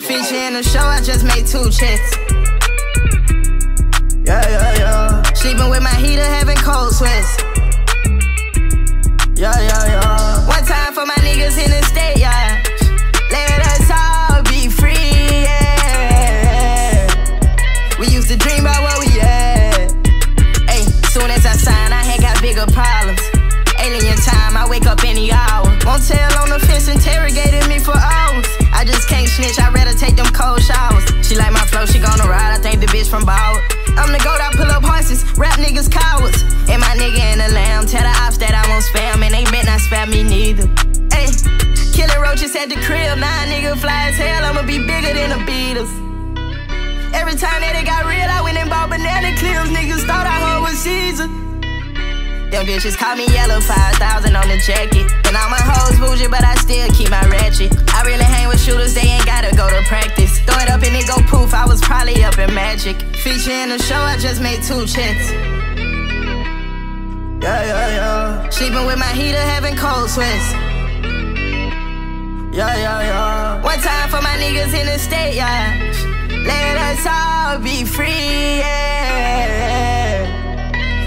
Feature in the show, I just made two checks. Yeah, yeah, yeah. Sleeping with my heater, having cold sweats. Rap niggas cowards. And my nigga in the lamb, tell the ops that I won't spam, and they bet not spam me neither. Hey, killing roaches at the crib, nah nigga fly as hell, I'ma be bigger than the Beatles. Every time that it got real, I went and bought banana clips, niggas thought I heard was Caesar. Them bitches call me yellow, 5,000 on the jacket. And all my hoes poof, I was probably up in magic. Feature in the show, I just made two checks. Yeah, yeah, yeah. Sleeping with my heater, having cold sweats. Yeah, yeah, yeah. One time for my niggas in the state, yeah. Let us all be free, yeah.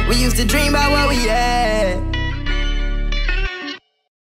We used to dream about what we had.